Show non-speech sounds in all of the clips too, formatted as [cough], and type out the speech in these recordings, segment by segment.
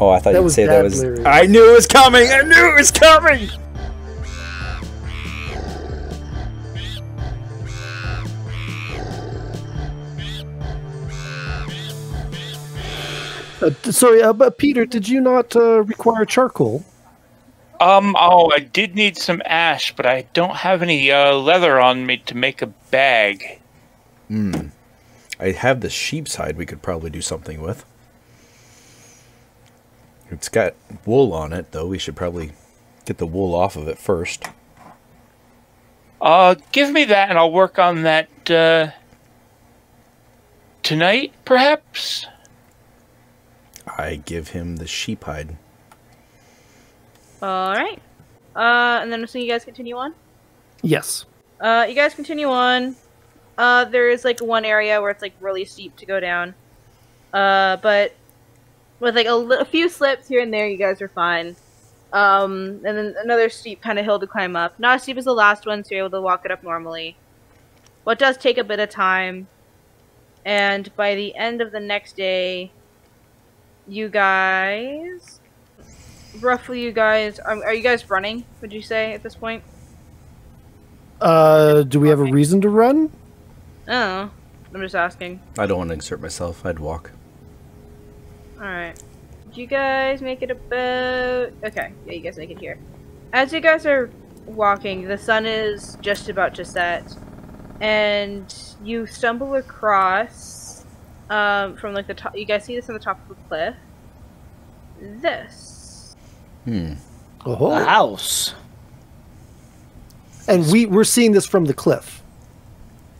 Oh, I thought That you'd say that was. Dadler. I knew it was coming. I knew it was coming. Uh, sorry, uh, but Peter, did you not uh, require charcoal? Um, oh, I did need some ash, but I don't have any uh, leather on me to make a bag. Hmm. I have the sheep's hide. We could probably do something with. It's got wool on it, though. We should probably get the wool off of it first. Uh, give me that and I'll work on that, uh, tonight, perhaps? I give him the sheep hide. All right. Uh, and then so you guys continue on. Yes. Uh, you guys continue on. Uh, there is like one area where it's like really steep to go down. Uh, but with like a, li- a few slips here and there, you guys are fine. Um, and then another steep kind of hill to climb up. Not as steep as the last one, so you're able to walk it up normally. What does take a bit of time. And by the end of the next day, you guys, roughly, you guys, um, are you guys running? Would you say at this point? Uh, do we have a reason to run? Oh, I'm just asking. I don't want to exert myself. I'd walk. Alright. Did you guys make it about... Okay, yeah, you guys make it here. As you guys are walking, the sun is just about to set. And you stumble across, um, from like the top... You guys see this on the top of the cliff? This. Hmm. Oh, A house. and we we're seeing this from the cliff.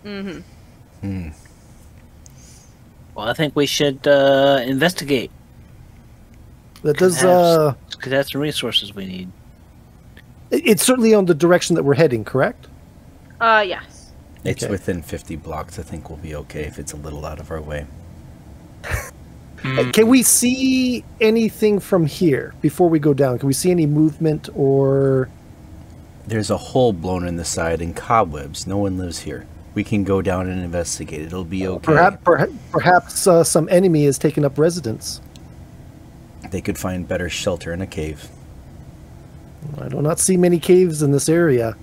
Mm-hmm. Hmm. Well, I think we should uh, investigate. That does. Could Uh, Because that's the resources we need. it's certainly on the direction that we're heading. Correct. Uh, yes. It's Okay. within 50 blocks. I think we'll be okay if it's a little out of our way. Uh, Can we see anything from here before we go down? Can we see any movement or? There's a hole blown in the side and cobwebs. No one lives here. We can go down and investigate. It'll be okay. Perhaps, perhaps, perhaps uh, some enemy has taken up residence. They could find better shelter in a cave. I do not see many caves in this area.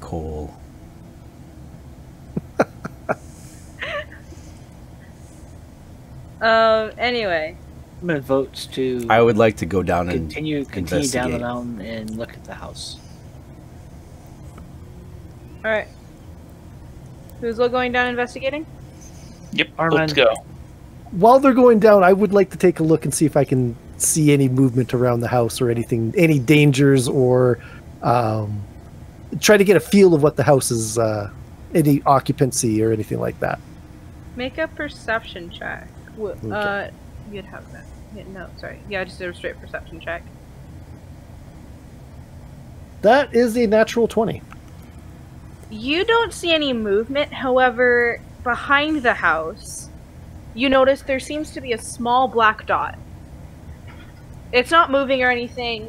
Coal. Um, [laughs] anyway. I'm gonna I would like to go down and continue continue down the mountain and look at the house. Alright. Who's all going down investigating? Yep, Armand. let's go. While they're going down, I would like to take a look and see if I can see any movement around the house or anything, any dangers, or um, try to get a feel of what the house is, uh, any occupancy or anything like that. Make a perception check. Wh- Okay. Uh, you'd have that. Yeah, no, sorry. Yeah, just a straight perception check. That is a natural 20. You don't see any movement, however, behind the house, you notice there seems to be a small black dot. It's not moving or anything,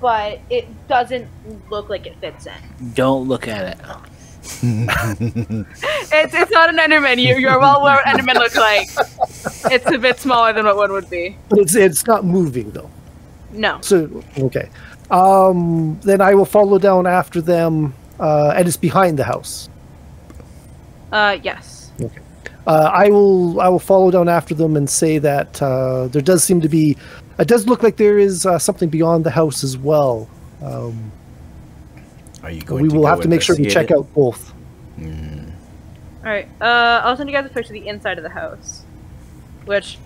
but it doesn't look like it fits in. Don't look at it. [laughs] It's, it's not an Enderman. You, you're well aware what Endermen look like. It's a bit smaller than what one would be. It's, it's not moving, though. No. So, okay. Um, then I will follow down after them, uh, and it's behind the house. Uh, yes. Uh, I will I will follow down after them and say that uh, there does seem to be it does look like there is uh, something beyond the house as well. Um, Are you going we to will go have to make sure we check it? out both. Alright, uh, I'll send you guys a picture of the inside of the house. Which,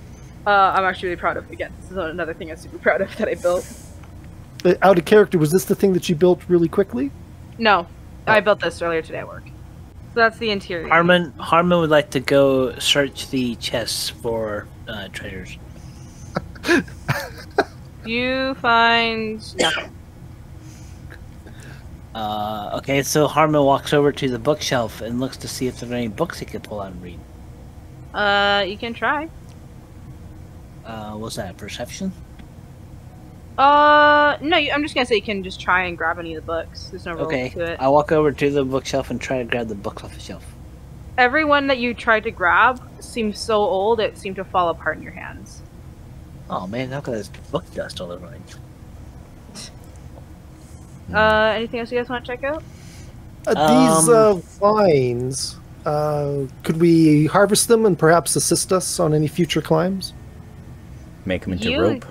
uh, I'm actually really proud of. Again, this is another thing I'm super proud of that I built. Uh, out of character, was this the thing that you built really quickly? No, I built this earlier today at work. So that's the interior. Harmon Harmon would like to go search the chests for uh, treasures. [laughs] You find nothing. Uh, okay, so Harmon walks over to the bookshelf and looks to see if there are any books he can pull out and read. Uh, you can try. Uh, what's that? Perception? Uh, no, I'm just gonna say you can just try and grab any of the books. There's no rule Okay. to it. I walk over to the bookshelf and try to grab the books off the shelf. everyone that you tried to grab seemed so old it seemed to fall apart in your hands. Oh man, look at this book dust all over me. Uh, anything else you guys want to check out? Uh, these Um, uh, vines, uh, could we harvest them and perhaps assist us on any future climbs? Make them into You- rope.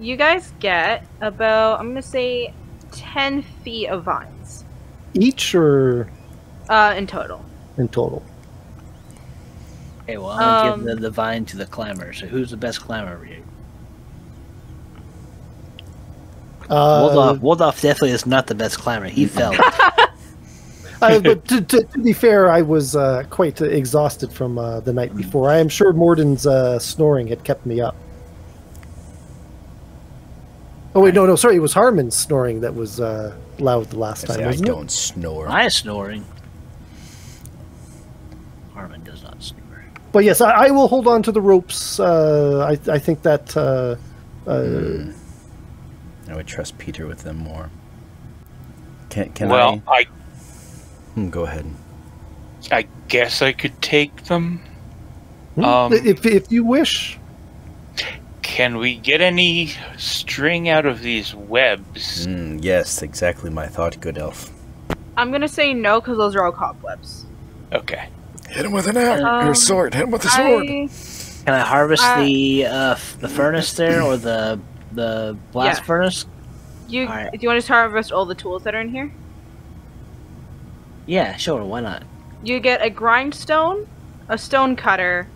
You guys get about I'm gonna say ten feet of vines Each or uh, in total. in total? Okay, well I'm gonna Um, give the, the vine to the climber. So who's the best climber of you? Uh, Woldove, Woldove definitely is not the best climber. He fell. [laughs] [laughs] uh, but to, to, to be fair, I was uh, quite exhausted from uh, the night before. I am sure Mordin's uh, snoring had kept me up. Oh wait, no, no, sorry, it was Harmon snoring that was uh, loud the last I, time, say, I wasn't it? don't snore. My snoring. Harmon does not snore. But yes, I, I will hold on to the ropes. Uh, I, I think that uh, uh, Hmm. I would trust Peter with them more. Can can well, I I? Hmm, go ahead. I guess I could take them. hmm, Um, if if you wish. Can we get any string out of these webs? Mm, yes, exactly my thought, good elf. I'm gonna say no because those are all cobwebs. Okay. Hit him with an axe or Um, a sword. Hit him with a sword. I, Can I harvest Uh, the uh, the furnace there or the the blast Yeah. furnace? you Alright. do you want to harvest all the tools that are in here? Yeah, sure. Why not? You get a grindstone, a stone cutter,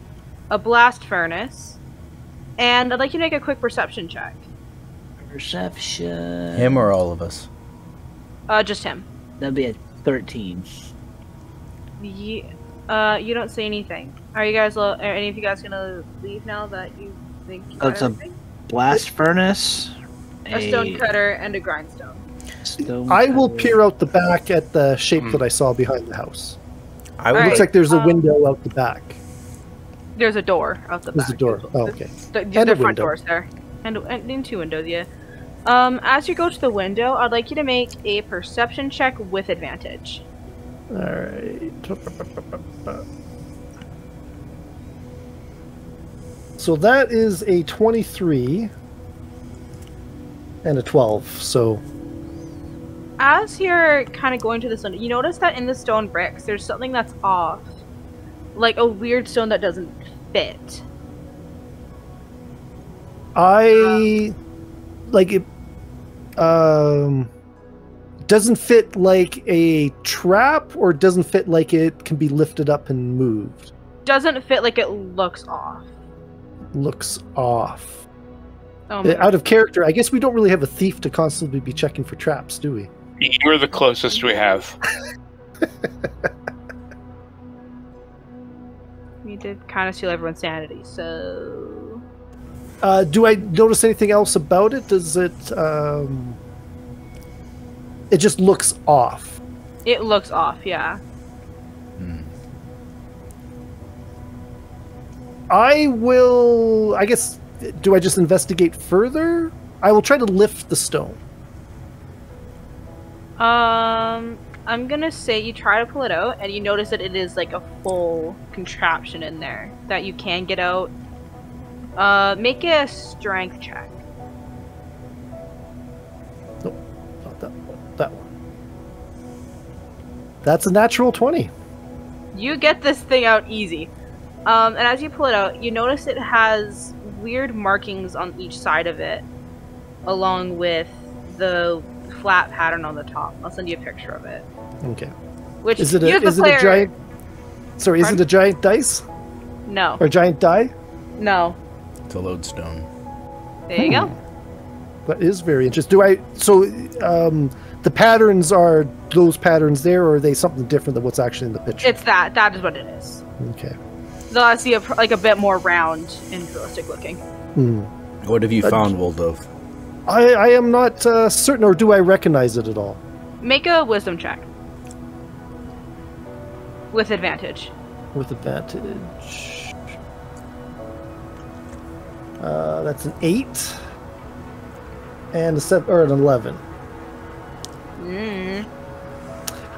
a blast furnace, and I'd like you to make a quick perception check. Perception. Him or all of us? Uh, just him. That'd be a thirteen. Ye- uh, you don't say anything. Are you guys? Lo- are any of you guys gonna leave now that you think you got That's a- everything? Blast furnace. a stone cutter and a grindstone. stone I will cutter. peer out the back at the shape Hmm. that I saw behind the house. I It would. Alright. looks like there's a um, window out the back. There's a door out the There's back. a door. Oh, okay. The, And the a front doors there, and, and windows. Yeah. Um, as you go to the window, I'd like you to make a perception check with advantage. All right. So that is a 23 and a 12. So As you're kind of going to this window, you notice that in the stone bricks, there's something that's off, like a weird stone that doesn't fit. I like it um doesn't fit like a trap or doesn't fit like it can be lifted up and moved. Doesn't fit like it looks off. Looks off. Um, Uh, Out of character. I guess we don't really have a thief to constantly be checking for traps, do we? You're the closest we have. [laughs] we did kind of steal everyone's sanity, so Uh, do I notice anything else about it? Does it um it just looks off. it looks off. Yeah. Hmm. I will I guess do I just investigate further? I will try to lift the stone. Um, I'm gonna say you try to pull it out, and you notice that it is like a full contraption in there that you can get out. Uh, make a strength check. Nope, not that one. That one. That's a natural 20. You get this thing out easy. Um, and as you pull it out, you notice it has weird markings on each side of it, along with the flat pattern on the top. I'll send you a picture of it. Okay. Which Is it a you as is it a giant Sorry, is it a giant dice No, or giant die? no. It's a lodestone. There you go. That is very interesting. Do I so um the patterns are those patterns there or are they something different than what's actually in the picture? It's that. That is what it is. okay. Though I see a, like a bit more round and realistic looking. Hmm. What have you Uh, found, Woldove? I, I am not uh, certain, or do I recognize it at all? Make a wisdom check. With advantage. With advantage. Uh, that's an eight, and a seven or an eleven. Mm.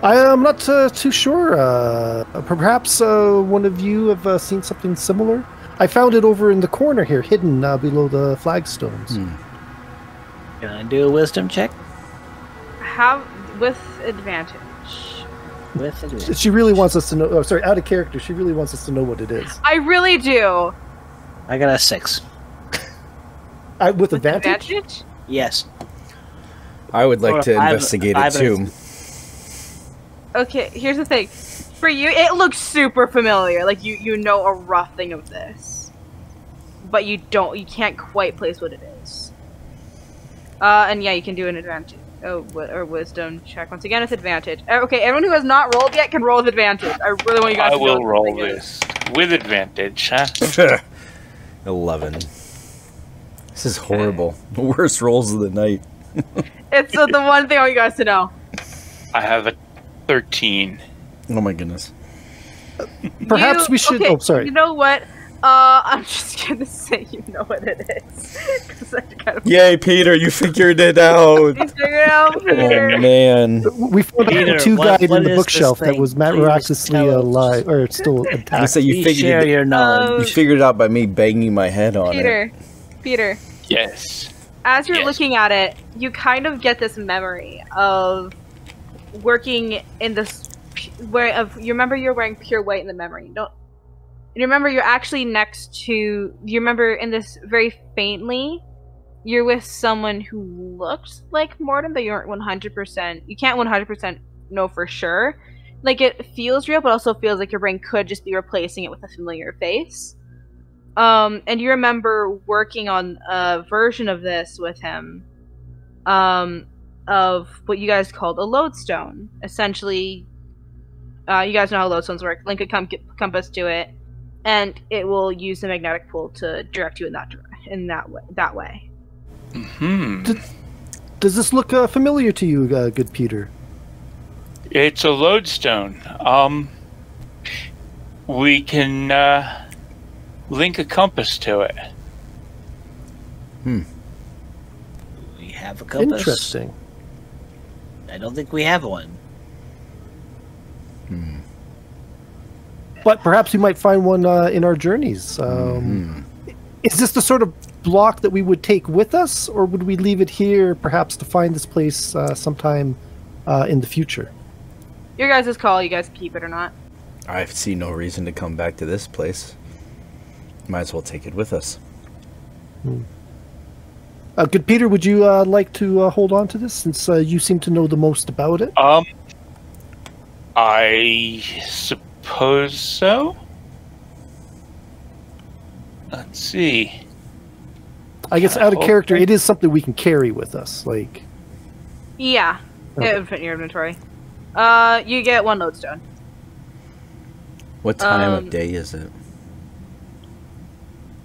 I am not uh, too sure. Uh, perhaps uh, one of you have uh, seen something similar. I found it over in the corner here, hidden uh, below the flagstones. Hmm. Can I do a wisdom check? Have with advantage. With advantage. She really wants us to know. Oh, sorry, out of character. She really wants us to know what it is. I really do. I got a six. I, with, With advantage? advantage? Yes. I would like Or to five- investigate it five too. Okay, here's the thing. For you, it looks super familiar. Like you, you know a rough thing of this, but you don't. You can't quite place what it is. Uh, and yeah, you can do an advantage. Oh, or wisdom check once again with advantage. Uh, Okay, everyone who has not rolled yet can roll with advantage. I really want you guys I to know will what roll this with advantage, huh? [laughs] Eleven. This is horrible. The [laughs] worst rolls of the night. [laughs] It's uh, the one thing I want you guys to know. I have a 13. Oh my goodness. Perhaps You- we should. okay, oh, sorry. You know what? Uh, I'm just [laughs] gonna say you know what it is. [laughs] Kind of Yay, Peter! You figured it out. You figured it out, [laughs] oh man. We found Peter, a two what- guide in the bookshelf that was Please miraculously tell us. alive, or still I intact. say you figured share it. your knowledge. You figured it out by me banging my head on it. Peter, Peter. Yes. As you're Yes. looking at it, you kind of get this memory of working in this where of you remember you're wearing pure white in the memory. Don't and you remember you're actually next to you remember in this very faintly you're with someone who looked like Mortem, but you aren't 100%. You can't 100% know for sure. Like it feels real, but also feels like your brain could just be replacing it with a familiar face. Um, and you remember working on a version of this with him, um, of what you guys called a lodestone. Essentially, uh, you guys know how lodestones work. Link a com- compass to it, and it will use the magnetic pull to direct you in that in that way. That way. Hmm. Does this look uh, familiar to you, uh, good Peter? It's a lodestone. Um, we can uh, link a compass to it. We have a compass. Interesting. I don't think we have one. But perhaps we might find one uh, in our journeys. Um, Is this the sort of block that we would take with us, or would we leave it here, perhaps to find this place uh, sometime uh, in the future? Your guys' call. You guys keep it or not. I see no reason to come back to this place. Might as well take it with us. Uh, good Peter, would you uh, like to uh, hold on to this since uh, you seem to know the most about it? Um, I suppose so. Let's see. I guess out of Oh, character, it is something we can carry with us. Like, Yeah, Okay. it would fit in your inventory. Uh, you get one lodestone. What time Um, of day is it?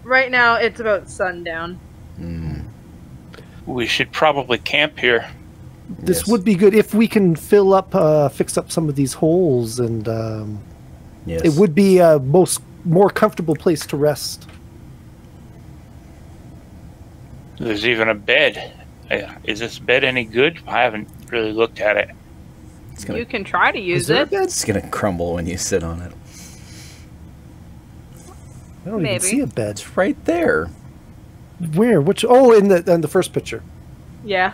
Right now, it's about sundown. Mm, We should probably camp here. this yes, would be good if we can fill up, uh, fix up some of these holes, and um, Yes. it would be a most more comfortable place to rest. There's even a bed. Uh, Is this bed any good? I haven't really looked at it. It's gonna, You can try to use it. bed? it's gonna crumble when you sit on it. I don't Maybe. even see a bed. It's right there. Where? Which? Oh, in the in the first picture. Yeah.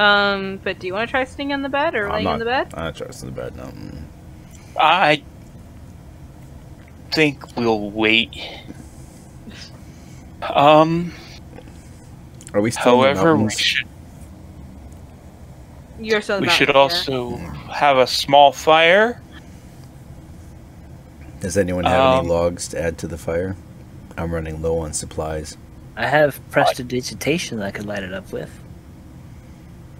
Um, but do you want to try sitting on the bed or I'm laying not, in the bed? I'm not trusting the bed. No. I think we'll wait. Um, Are we still in the however, we should You're still in the we should mountains, yeah. also have a small fire. Does anyone have Um, any logs to add to the fire? I'm running low on supplies. I have prestidigitation that I could light it up with.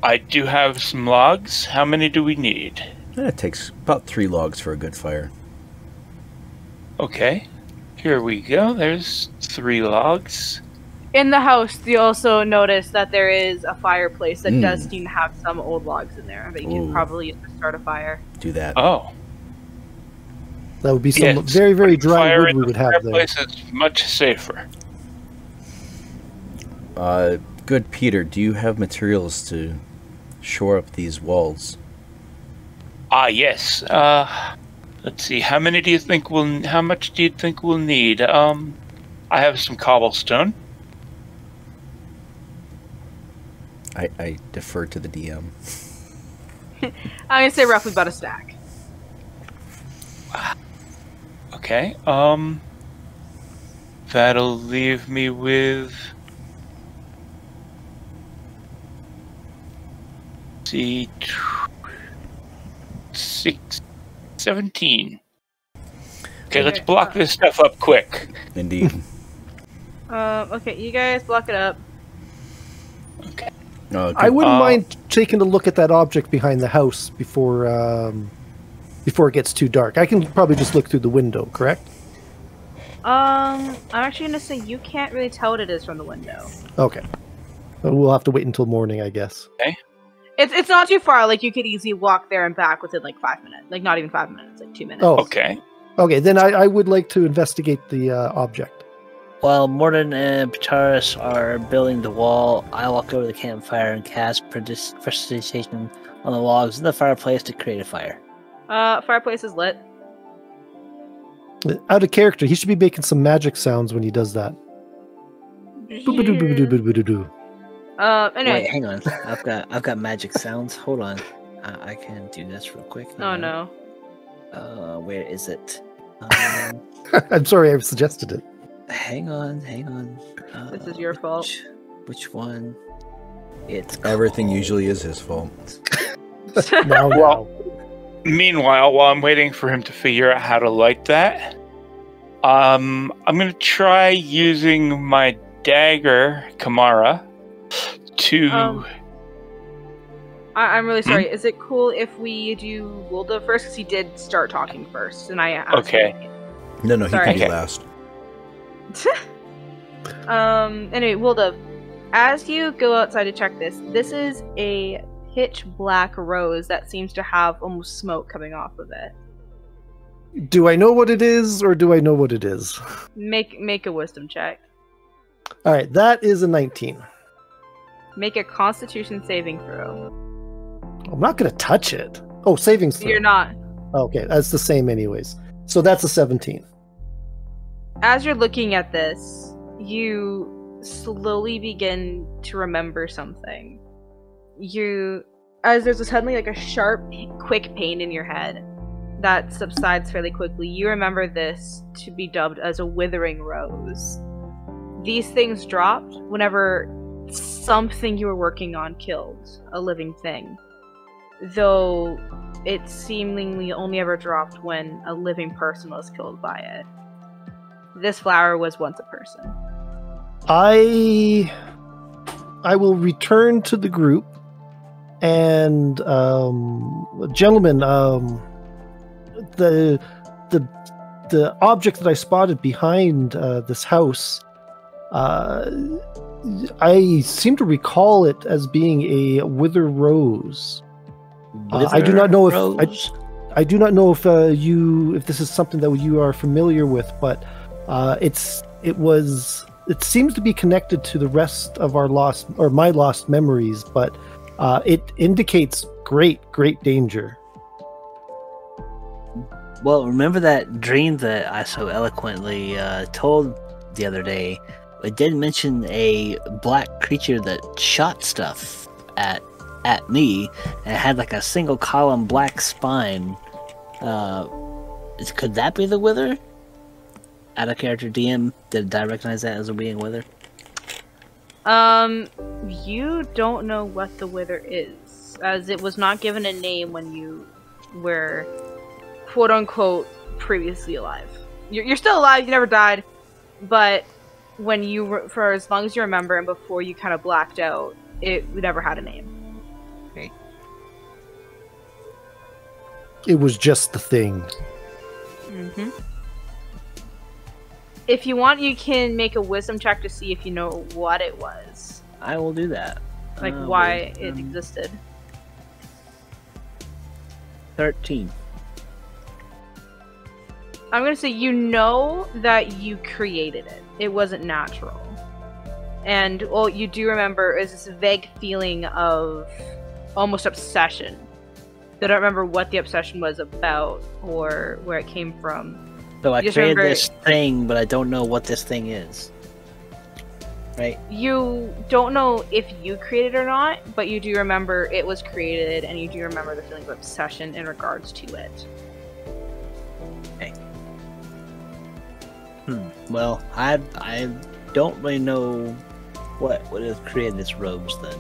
I do have some logs. How many do we need? Eh, It takes about three logs for a good fire. Okay, here we go. There's three logs. In the house, you also notice that there is a fireplace that Mm. does seem to have some old logs in there that you Ooh. can probably use to start a fire. Do that. Oh, That would be some yes. very very dry Fire wood in we the would have there. fireplace is much safer. Uh, good Peter, do you have materials to shore up these walls. Ah, yes. Uh, let's see. How many do you think we'll? How much do you think we'll need? Um, I have some cobblestone. I, I defer to the DM. [laughs] I'm gonna say roughly about a stack. Okay. Um, that'll leave me with. See, six, 17. Okay, let's block uh, this stuff up quick. Indeed. [laughs] Um, okay, you guys block it up. Okay. Uh, I wouldn't Uh, mind taking a look at that object behind the house before um, before it gets too dark. I can probably just look through the window, correct? Um, I'm actually gonna say you can't really tell what it is from the window. Okay. Uh, We'll have to wait until morning, I guess. It's it's not too far. Like you could easily walk there and back within like five minutes. Like not even five minutes, like two minutes. Oh, Okay. okay. Then I, I would like to investigate the uh, object. While Mordin and Petyarus are building the wall, I walk over to the campfire and cast predis- precipitation on the logs in the fireplace to create a fire. Uh, fireplace is lit. Out of character, he should be making some magic sounds when he does that. Boo-ba-doo-boo-doo-boo-doo-boo-doo. Uh, anyway. Wait, hang on. I've got I've got magic sounds. Hold on. Uh, I can do this real quick. Oh on. no. Uh, where is it? [laughs] Um, I'm sorry I suggested it. hang on, hang on. Uh, This is your fault. Which, which one? It's Everything called- usually is his fault. [laughs] Now, Well- now. Meanwhile, while I'm waiting for him to figure out how to light that, um, I'm gonna try using my dagger, Kamara, to. Um, I- I'm really sorry. Is it cool if we do Wilda first? Because he did start talking first, and I asked Okay. him. No, no, he Sorry. can be Okay. last. [laughs] um. Anyway, Wilda, as you go outside to check this, this is a pitch black rose that seems to have almost smoke coming off of it. Do I know what it is, or do I know what it is? Make make a wisdom check. All right, that is a 19. Make a Constitution saving throw. I'm not going to touch it. Oh, saving throw. You're not. Okay, that's the same, anyways. So that's a 17. As you're looking at this, you slowly begin to remember something. You, as there's a suddenly like a sharp, quick pain in your head that subsides fairly quickly. You remember this to be dubbed as a withering rose. These things dropped whenever something you were working on killed a living thing, though it seemingly only ever dropped when a living person was killed by it. This flower was once a person. I I will return to the group and um gentlemen um the the the object that I spotted behind uh, this house uh I seem to recall it as being a wither rose. Uh, I do not know if- I- Rose? I do not know if uh, you if this is something that you are familiar with, but uh, it's it was it seems to be connected to the rest of our lost or my lost memories, but uh, it indicates great great danger. Well, remember that dream that I so eloquently uh, told the other day? It did mention a black creature that shot stuff at at me and had like a single column black spine. Uh, could that be the wither? Out of character DM, did I recognize that as a being wither? Um, you don't know what the wither is, as it was not given a name when you were quote unquote previously alive. You're, you're still alive, you never died, but when you were, for as long as you remember and before you kind of blacked out, it never had a name. Okay. It was just the thing. Mm-hmm. If you want, you can make a wisdom check to see if you know what it was, I will do that. like Uh, why wait, it um, existed. Thirteen. I'm gonna say you know that you created it. It wasn't natural. And all you do remember is this vague feeling of almost obsession. They don't remember what the obsession was about or where it came from. So I created remember- this thing, but I don't know what this thing is. Right? You don't know if you created it or not, but you do remember it was created, and you do remember the feeling of obsession in regards to it. Well, I I don't really know what would have created this robes then.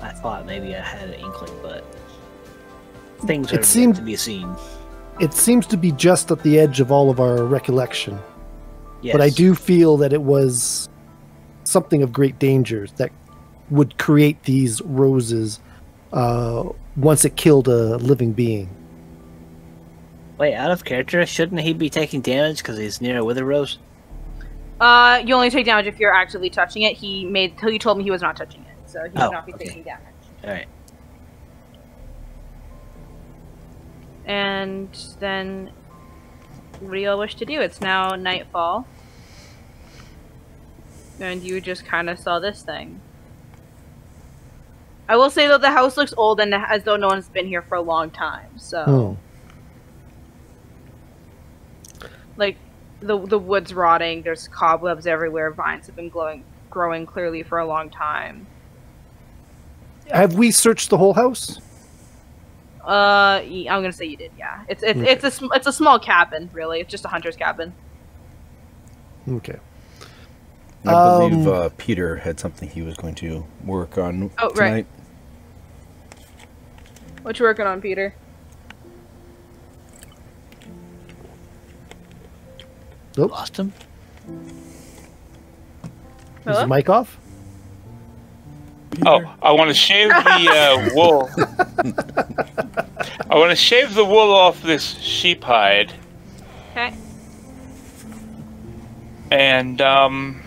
I thought maybe I had an inkling, but things It seemed- to be seen. It seems to be just at the edge of all of our recollection. Yes. But I do feel that it was something of great danger that would create these roses uh, once it killed a living being. Wait, out of character, shouldn't he be taking damage because he's near a wither rose? Uh, you only take damage if you're actively touching it. He made he told me he was not touching it, so he would Oh, not be okay. taking damage. All right. And then, what do y'all wish to do? It's now nightfall, and you just kind of saw this thing. I will say though, the house looks old and as though no one's been here for a long time. So, Oh. Like, the the wood's rotting. There's cobwebs everywhere. Vines have been glowing, growing clearly for a long time. Have we searched the whole house? Uh, y- I'm gonna say you did. Yeah, it's it's it's a it's a small cabin. Really, it's just a hunter's cabin. Okay. I believe Um, uh, Peter had something he was going to work on Oh, right. tonight. What you working on, Peter? Nope. Lost him? Is the mic off? Oh, I want to shave the uh, [laughs] wool. I want to shave the wool off this sheep hide, Okay. and um,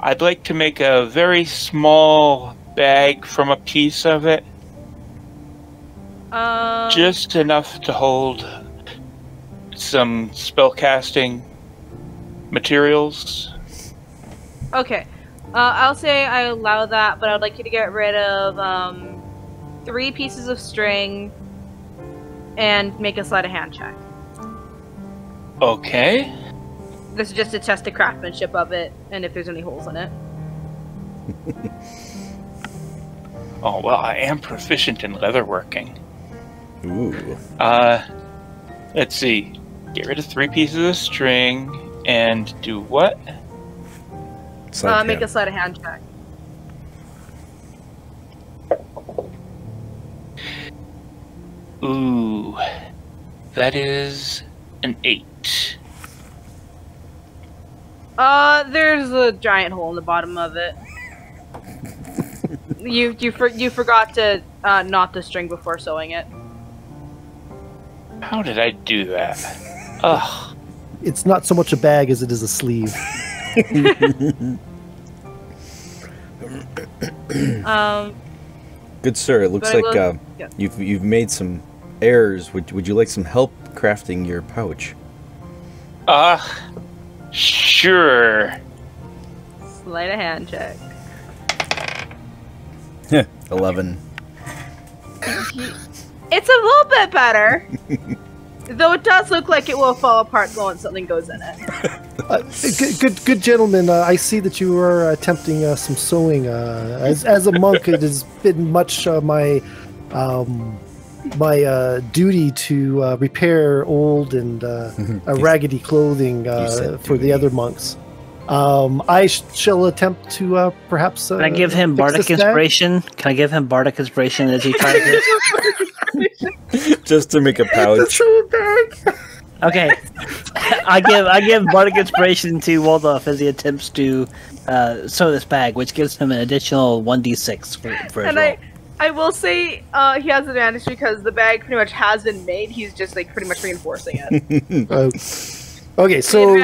I'd like to make a very small bag from a piece of it, Um. just enough to hold some spellcasting materials. Okay. Uh, I'll say I allow that, but I'd like you to get rid of um, three pieces of string and make a sleight of hand check. Okay. This is just to test the craftsmanship of it and if there's any holes in it. [laughs] Oh well, I am proficient in leatherworking. Ooh. Uh, let's see. Get rid of three pieces of string and do what? Sleight Uh, make a hand. sleight of hand check. Ooh, that is an eight. Uh, there's a giant hole in the bottom of it. [laughs] you you for, you forgot to uh, knot the string before sewing it. How did I do that? Ugh. It's not so much a bag as it is a sleeve. [laughs] Um, Good sir, it looks like will- uh, yeah. you've you've made some errors. Would would you like some help crafting your pouch? Uh, sure. sleight of hand check. [laughs] Eleven. It's a little bit better. [laughs] Though it does look like it will fall apart once something goes in it. [laughs] Uh, good, good, good gentlemen. Uh, I see that you are attempting uh, some sewing. Uh, as, as a monk, it has [laughs] been much uh, my um, my uh, duty to uh, repair old and uh, uh, raggedy clothing uh, for the duty. other monks. Um, I sh- shall attempt to uh, perhaps. Uh, Can I give him bardic inspiration? Can I give him bardic inspiration as he tries this? [laughs] [laughs] Just to make a pouch. [laughs] Okay, I give I give bardic inspiration to Waldorf as he attempts to uh, sew this bag, which gives him an additional one d six for, for his and roll. I, I will say uh, he has advantage because the bag pretty much has been made. He's just like pretty much reinforcing it. [laughs] Uh, okay, so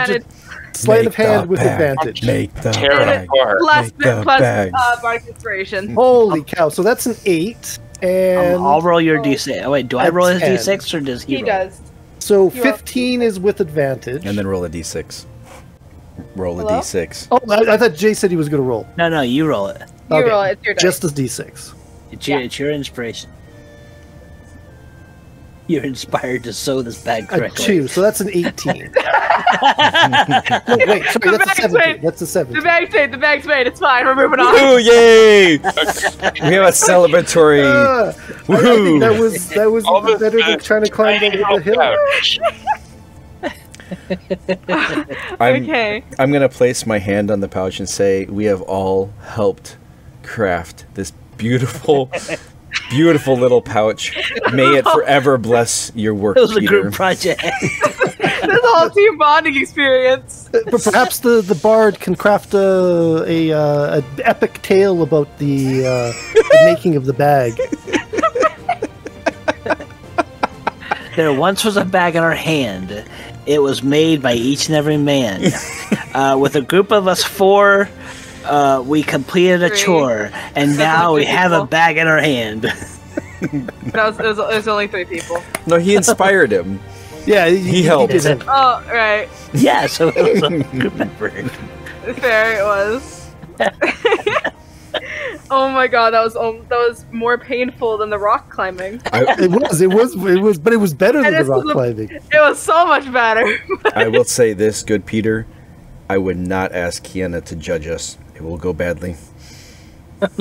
sleight of hand with bag. advantage. Make the Tear it bag. apart. plus Make the plus bag. uh, bardic inspiration. Holy cow! So that's an eight, and Um, I'll roll your d6. Oh, wait, do I roll his ten. d6 or does he, He roll? does. so you are- fifteen is with advantage. And then roll a d6. Roll a Hello? d6. oh, I, I thought Jay said he was going to roll. No, no, you roll it. You Okay, roll it. It's your dice. Just as d6. It's your, it's your inspiration. You're inspired to sew this bag A correctly. two, so that's an 18. [laughs] no, wait, sorry, The that's a bag's 17. made. That's a The bag's made. The bag's made. It's fine. We're moving on. Ooh, yay! [laughs] we have a celebratory. [laughs] Ah, I- I think that was that was even better than trying to climb over the hill. I'm, okay. I'm gonna place my hand on the pouch and say we have all helped craft this beautiful, beautiful little pouch. May it forever bless your work, It was a group project. [laughs] This whole team bonding experience. But perhaps the, the bard can craft a a, uh, a epic tale about the, uh, the making of the bag. There once was a bag in our hand. It was made by each and every man. [laughs] uh, with a group of us four, uh, we completed a Three. chore, and now we three have a bag in our hand. [laughs] That was, it, was, it was only three people. No, he inspired him. Yeah, He helped. did it. Oh, right. yeah, so it was a [laughs] group effort. Fair it was. [laughs] oh my god, that was um, that was more painful than the rock climbing. I, It was, it was, it was, but it was better than the rock was a- climbing. It was so much better. I will say this, good Peter. I would not ask Kiana to judge us. It will go badly. [laughs]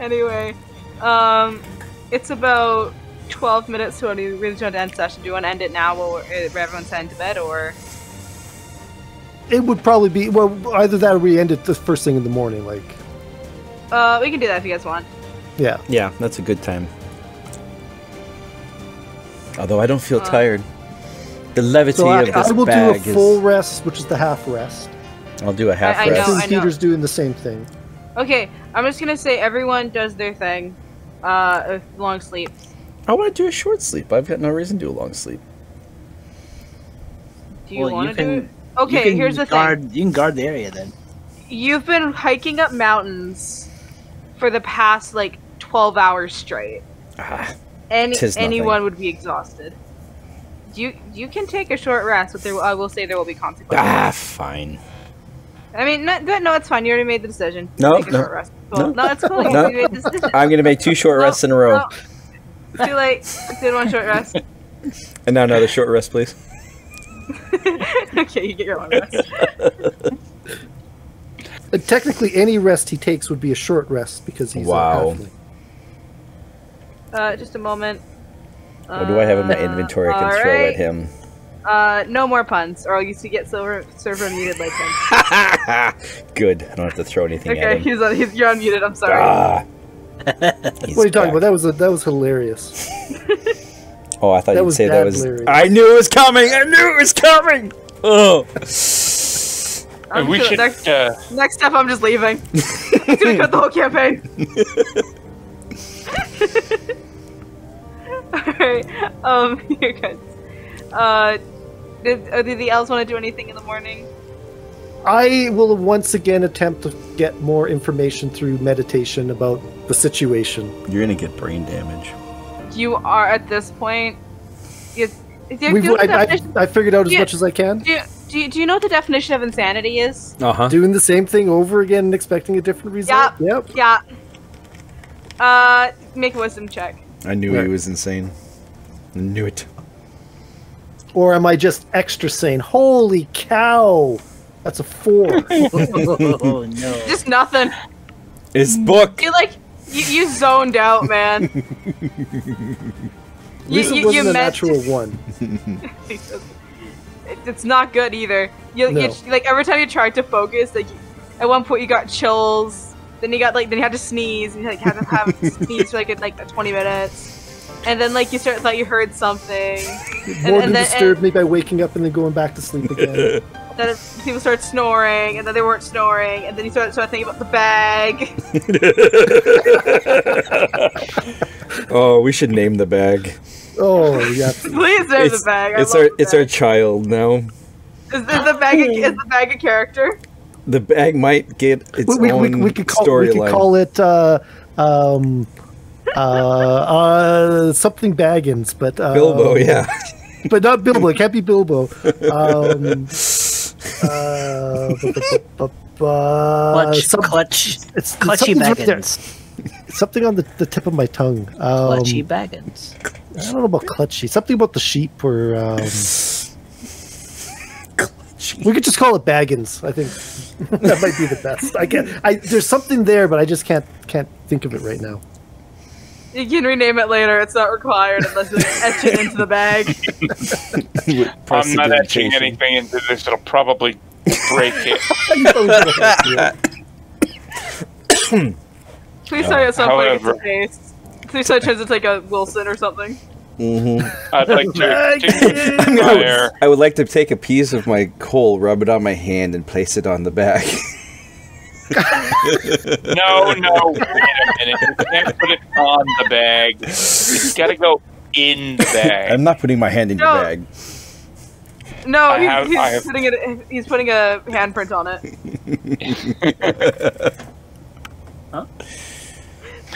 anyway, um, it's about twelve minutes to when we really want to end session. Do you want to end it now while we're, uh, everyone's heading to bed, or It would probably be well either that or we end it the first thing in the morning. Like, uh, we can do that if you guys want. yeah, Yeah, that's a good time. Although I don't feel Uh, tired. The levity so I, of this I will do a full is. rest, which is the half rest. I'll do a half I know, rest. Since I know. Peter's doing the same thing. Okay, I'm just gonna say everyone does their thing. Uh, with long sleeps. I want to do a short sleep. I've got no reason to do a long sleep. Do you Well, want to do it? Okay, you can here's the thing. guard, You can guard the area then. You've been hiking up mountains for the past like 12 hours straight. Ah, Any Tis nothing. anyone would be exhausted. You you can take a short rest, but there I will say there will be consequences. ah, fine. I mean, no, no, no, it's fine. You already made the decision. No, take a no, short rest. Cool. no, No, it's cool. no. You made. I'm gonna make two short No, rests in a row, no. Too late. Did one short rest. [laughs] and now another short rest, please. [laughs] okay, you get your long rest. Uh, technically, any rest he takes would be a short rest because he's Wow. Uh, just a moment. What do I have in my Uh, inventory I can throw alright. at him? Uh, no more puns, or I'll used to get silver server muted like him. [laughs] Good. I don't have to throw anything Okay, at him. he's, on, he's you're unmuted. I'm sorry. Ah. [laughs] What are you talking back. about? That was a, that was hilarious. [laughs] Oh, I thought That you'd say that was. lyrics. I knew it was coming. I knew it was coming. Oh. I'm we should. next, Uh, next step, I'm just leaving. I'm gonna cut the whole campaign. [laughs] Alright, um, [laughs] you're good. Uh, did, uh, did the elves want to do anything in the morning? I will once again attempt to get more information through meditation about the situation. You're gonna get brain damage. You are at this point. You, do, you, We've, do, you know I, I, I figured out as Yeah. much as I can. do, you, do, you, do you know what the definition of insanity is? Uh huh. Doing the same thing over again and expecting a different result. Yep. Yep. Yeah. Uh, make a wisdom check. I knew Right. he was insane. I knew it. Or am I just extra sane? Holy cow! That's a four. oh [laughs] [laughs] no! Just nothing. It's book. You like you, you zoned out, man. [laughs] At least it wasn't a natural one. It's not good either. You, No. you like every time you tried to focus, like at one point you got chills. Then you got like then you had to sneeze and you like had to have [laughs] sneeze for like like twenty minutes. And then like you start thought you heard something. More and than then- disturbed me by waking up and then going back to sleep [laughs] again. Then people started snoring, and then they weren't snoring, and then you started, started thinking about the bag. [laughs] Oh, we should name the bag. oh yeah. Please name the It's, bag. I it's our it's bag. our child now. Is, is the bag a, is the bag a character? The bag might get its We, we, own we, we could call we could storyline. call it uh, um, uh, uh, something Baggins, but uh, Bilbo, yeah. but not Bilbo. It can't be Bilbo. [laughs] Um, Uh, bu- uh, Clutch, [laughs] some- clutch, it's, clutchy something's right baggins. Something on the, the tip of my tongue. Um, Clutchy baggins. I don't know about clutchy. Something about the sheep or um, we could just call it Baggins. I think [laughs] that might be the best. I can I there's something there, but I just can't can't think of it right now. You can rename it later. It's not required unless you etch it into the bag. [laughs] I'm not etching anything into this. It'll probably break it. [laughs] Please tell you at some point it's However- a face. Please tell it turns into like a Wilson or something. Mm-hmm. I'd like to Bag extinguish it. the fire. I would like to take a piece of my coal, rub it on my hand, and place it on the bag. [laughs] No, no, wait a minute. You can't put it on the bag. It's got to go in the bag. I'm not putting my hand in your bag. No, I he's, have- he's have- putting it. He's putting a handprint on it. [laughs] [laughs] Huh?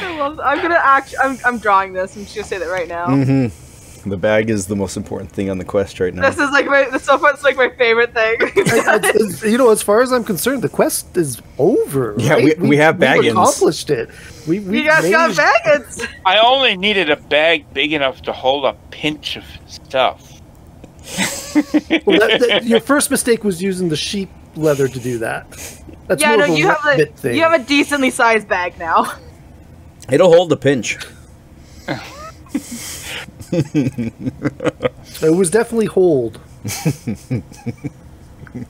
I love. I'm gonna act. I'm. I'm drawing this. I'm just gonna say that right now. Mm-hmm. The bag is the most important thing on the quest right now. This is like my. So far, it's like my favorite thing. I- I- you know, as far as I'm concerned, the quest is over. Yeah, right? we- we have We've Baggins. accomplished it. We, we you guys got made- baggins. I only needed a bag big enough to hold a pinch of stuff. Well, that, that- [laughs] your first mistake was using the sheep leather to do that. That's yeah, no, you have a. thing. You have a decently sized bag now. It'll hold a pinch. [laughs] It was definitely hold. [laughs]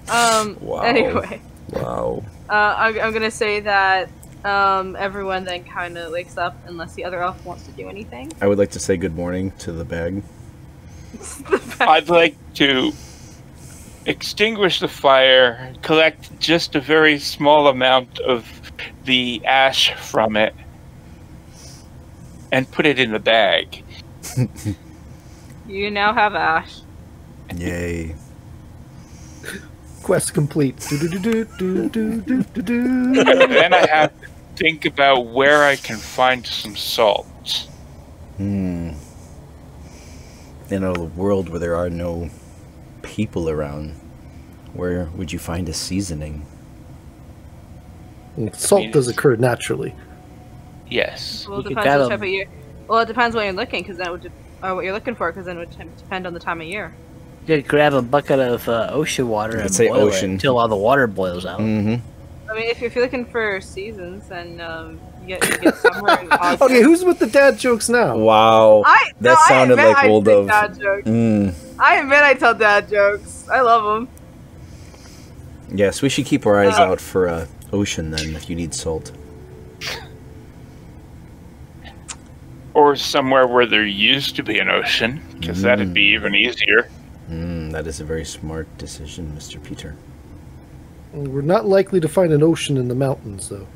Um. Wow. Anyway, Wow. uh, I'm, I'm gonna say that um everyone then kind of wakes up unless the other elf wants to do anything. I would like to say good morning to the bag. [laughs] I'd like to extinguish the fire, collect just a very small amount of the ash from it, and put it in the bag. You now have ash. Yay. Quest complete. Do, do, do, do, do, do, do, do. then I have to think about where I can find some salt. Hmm. In a world where there are no people around, where would you find a seasoning? Salt does occur naturally. Yes. Well, it depends got what 'em. type of year. Well, it depends what you're looking, because then it would, de- or what you're looking for, because then it would t- depend on the time of year. You could grab a bucket of uh, ocean water Let's and say boil ocean. it until all the water boils out. Mm-hmm. I mean, if, if you're looking for seasons, then um, you get, you get somewhere in [laughs] August. Okay, who's with the dad jokes now? Wow. I, that no, sounded I admit like I old of- dad jokes. Mm. I admit I tell dad jokes. I love them. Yes, we should keep our eyes Uh, out for uh, ocean then if you need salt. Or somewhere where there used to be an ocean, because that'd be even easier. Mm, that is a very smart decision, Mr. Peter. We're not likely to find an ocean in the mountains, though.